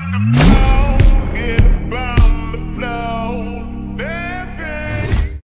Mm-hmm.